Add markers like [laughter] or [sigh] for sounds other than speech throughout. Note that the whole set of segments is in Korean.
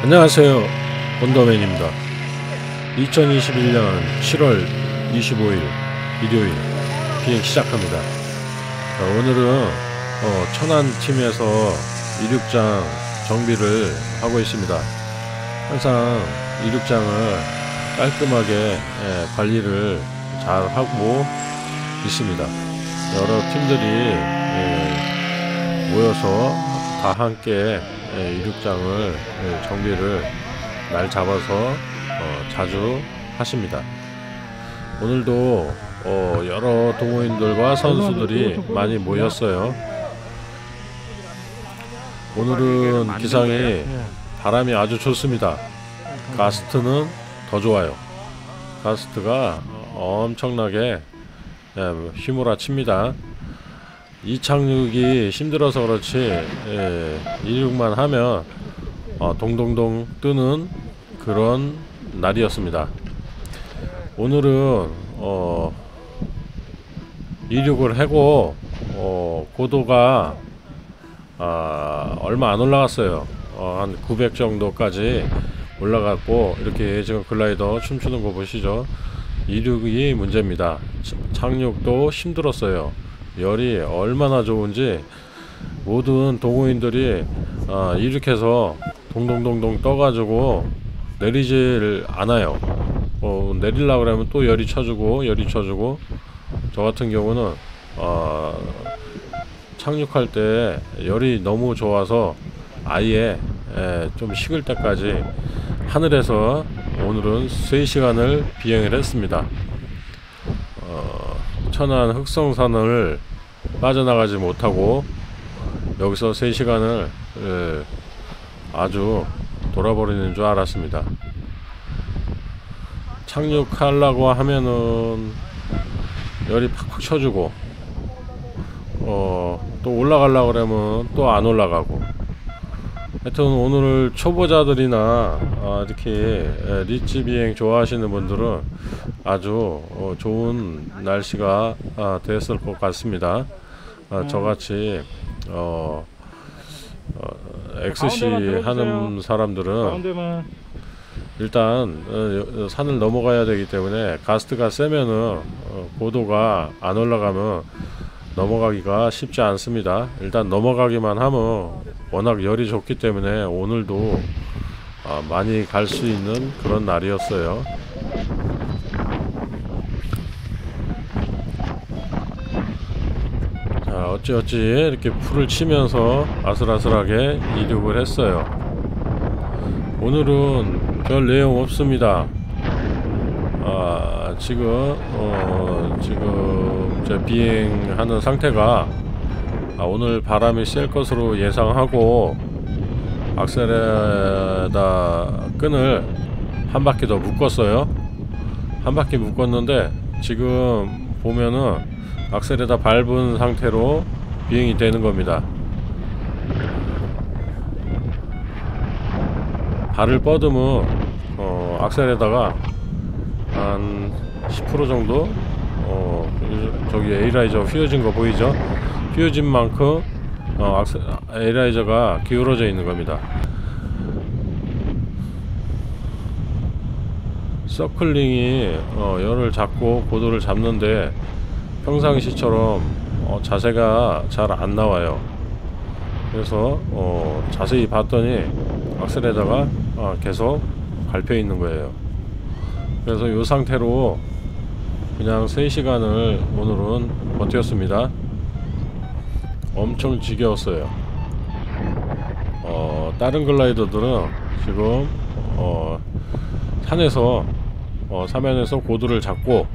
안녕하세요. 본더맨입니다. 2021년 7월 25일 일요일 비행 시작합니다. 자, 오늘은 어, 천안팀에서 이륙장 정비를 하고 있습니다. 항상 이륙장을 깔끔하게 예, 관리를 잘 하고 있습니다. 여러 팀들이 예, 모여서 다 함께 예, 이륙장을 예, 정비를 날 잡아서 어, 자주 하십니다. 오늘도 어, 여러 동호인들과 선수들이 많이 모였어요. 오늘은 기상이 바람이 아주 좋습니다. 가스트는 더 좋아요. 가스트가 엄청나게 예, 휘몰아칩니다. 이착륙이 힘들어서 그렇지 예, 이륙만 하면 어, 동동동 뜨는 그런 날이었습니다. 오늘은 어, 이륙을 하고 어, 고도가 아, 얼마 안 올라갔어요. 어, 한 900 정도까지 올라갔고 이렇게 지금 글라이더 춤추는 거 보시죠. 이륙이 문제입니다. 착륙도 힘들었어요. 열이 얼마나 좋은지 모든 동호인들이 어, 이륙해서 동동동동 떠가지고 내리질 않아요. 어, 내리려고 그러면 또 열이 쳐주고 열이 쳐주고 저 같은 경우는 어, 착륙할 때 열이 너무 좋아서 아예 에, 좀 식을 때까지 하늘에서 오늘은 3시간을 비행을 했습니다. 어, 천안 흑성산을 빠져나가지 못하고 여기서 3시간을 에, 아주 돌아버리는 줄 알았습니다. 착륙하려고 하면은 열이 팍팍 쳐주고 어, 또 올라가려고 그러면 또 안 올라가고 하여튼 오늘 초보자들이나 아, 이렇게 리치 비행 좋아하시는 분들은 아주 어, 좋은 날씨가 아, 됐을 것 같습니다. 아, 저같이 어, 어, XC 하는 사람들은 일단 어, 산을 넘어가야 되기 때문에 가스트가 세면은 어, 고도가 안 올라가면 넘어가기가 쉽지 않습니다. 일단 넘어가기만 하면 워낙 열이 좋기 때문에 오늘도 아, 많이 갈 수 있는 그런 날이었어요. 자 어찌어찌 이렇게 풀을 치면서 아슬아슬하게 이륙을 했어요. 오늘은 별 내용 없습니다. 아, 지금 어, 지금 제 비행하는 상태가 아, 오늘 바람이 셀 것으로 예상하고 악셀에다 끈을 한 바퀴 더 묶었어요. 한 바퀴 묶었는데 지금 보면은 악셀에다 밟은 상태로 비행이 되는 겁니다. 발을 뻗으면 어, 악셀에다가 한 10% 정도 어, 저기 에이라이저 휘어진 거 보이죠? 휘어진 만큼 어, 악셀, 에이라이저가 기울어져 있는 겁니다. 서클링이 어, 열을 잡고 고도를 잡는데 평상시처럼 어, 자세가 잘 안 나와요. 그래서 어, 자세히 봤더니 악셀에다가 어, 계속 밟혀 있는 거예요. 그래서 이 상태로 그냥 3시간을 오늘은 버텼습니다. 엄청 지겨웠어요. 어, 다른 글라이더들은 지금 어, 산에서 어, 사면에서 고도를 잡고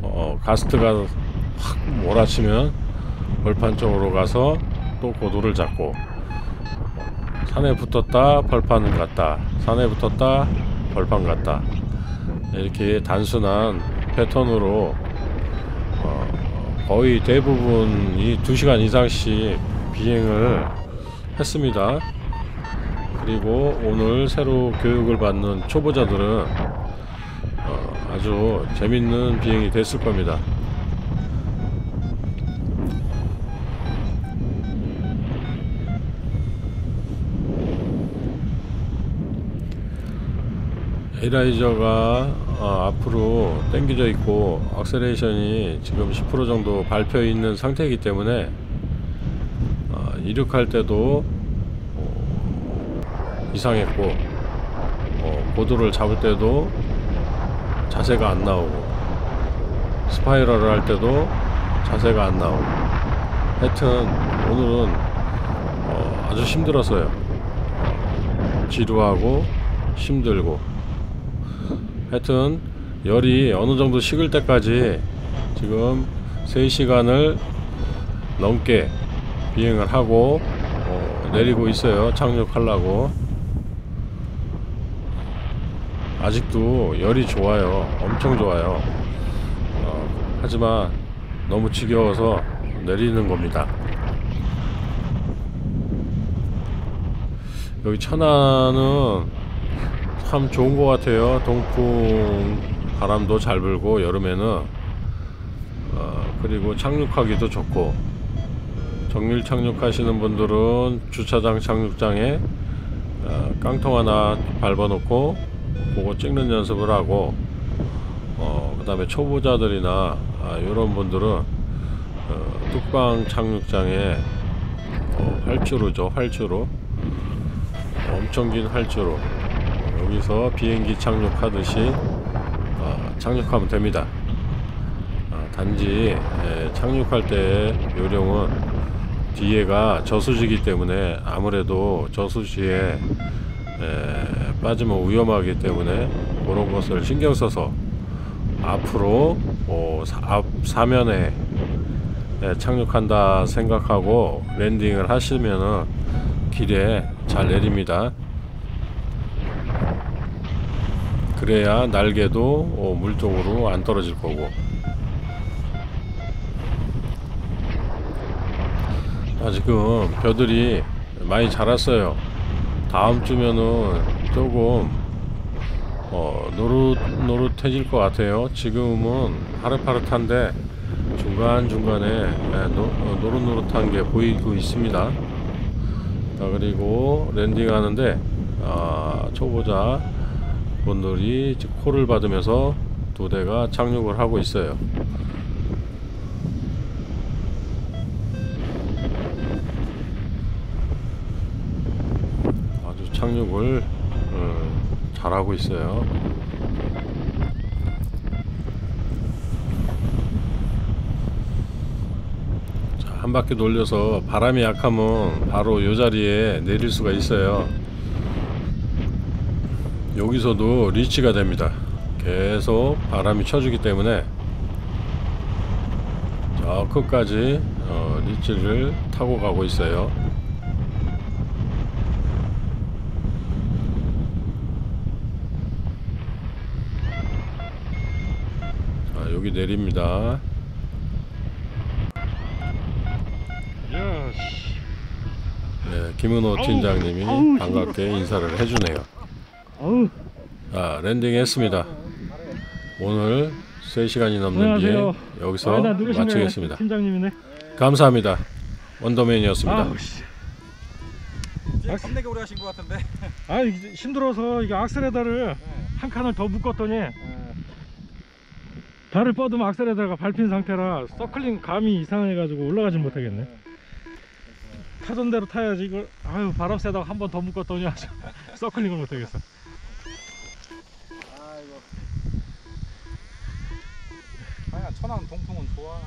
어, 가스트가 확 몰아치면 벌판 쪽으로 가서 또 고도를 잡고 산에 붙었다 벌판 갔다 산에 붙었다 벌판 갔다 이렇게 단순한 패턴으로 어, 거의 대부분이 2시간 이상씩 비행을 했습니다. 그리고 오늘 새로 교육을 받는 초보자들은 어, 아주 재밌는 비행이 됐을 겁니다 에라이저가 어, 앞으로 당겨져 있고 악셀레이션이 지금 10% 정도 밟혀 있는 상태이기 때문에 어, 이륙할 때도 어, 이상했고 어, 고도를 잡을 때도 자세가 안 나오고 스파이럴을 할 때도 자세가 안 나오고. 하여튼 오늘은 어, 아주 힘들었어요. 어, 지루하고 힘들고 하여튼 열이 어느 정도 식을 때까지 지금 3시간을 넘게 비행을 하고 어, 내리고 있어요. 착륙하려고. 아직도 열이 좋아요. 엄청 좋아요. 어, 하지만 너무 지겨워서 내리는 겁니다. 여기 천안은 참 좋은 것 같아요. 동풍 바람도 잘 불고 여름에는 어, 그리고 착륙하기도 좋고. 정밀 착륙하시는 분들은 주차장 착륙장에 어, 깡통 하나 밟아놓고 그거 찍는 연습을 하고 어, 그 다음에 초보자들이나 아, 이런 분들은 어, 뚝방 착륙장에 어, 활주로죠 활주로. 엄청 긴 활주로. 어, 여기서 비행기 착륙하듯이 어, 착륙하면 됩니다 아, 단지 에, 착륙할 때 요령은 뒤에가 저수지이기 때문에 아무래도 저수지에 에, 빠지면 위험하기 때문에 그런 것을 신경 써서 앞으로 어, 사, 앞 사면에 에, 착륙한다 생각하고 랜딩을 하시면은 길에 잘 내립니다. 그래야 날개도 어, 물 쪽으로 안 떨어질 거고. 아, 지금 벼들이 많이 자랐어요. 다음 주면은 조금 어, 노릇 노릇해질 것 같아요. 지금은 파릇파릇한데 중간 중간에 예, 노, 어, 노릇노릇한 게 보이고 있습니다. 자, 그리고 landing하는데 아, 초보자 분들이 콜을 받으면서 두 대가 착륙을 하고 있어요. 아주 착륙을 어, 잘하고 있어요. 자, 한 바퀴 돌려서 바람이 약하면 바로 이 자리에 내릴 수가 있어요. 여기서도 리치가 됩니다. 계속 바람이 쳐주기 때문에 저 끝까지 어, 리치를 타고 가고 있어요. 자, 여기 내립니다. 네, 김은호 팀장님이 반갑게 인사를 해주네요. 자, 랜딩했습니다. 오늘 3시간이 넘는 안녕하세요. 비행 여기서 아? 마치겠습니다. 팀장님이네. 감사합니다. 원더맨이었습니다. 아우 씨. 이제 겁내게 오래 하신 것 같은데. 아 힘들어서 이게 악셀레다를 한 칸을 더 묶었더니 발을 뻗으면 악셀레다가 밟힌 상태라 서클링 감이 이상해가지고 올라가지 못하겠네. 타던 대로 타야지 이걸 아유 바람 쐬다가 한 번 더 묶었더니 [laughs] 서클링을 못하겠어. 천안 동풍은 좋아.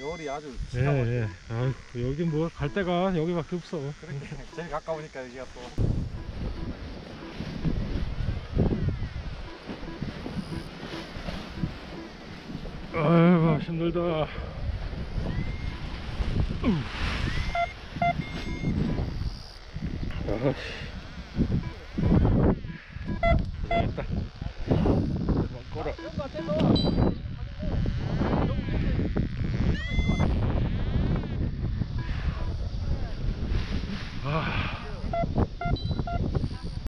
열이 아주 예 진하고 예. 아유 여기 뭐 갈 데가 여기밖에 없어. 그렇게 [laughs] 제일 가까우니까 여기가 또. 아이고 힘들다. 아이씨. 고생했다. 그만 꺼라.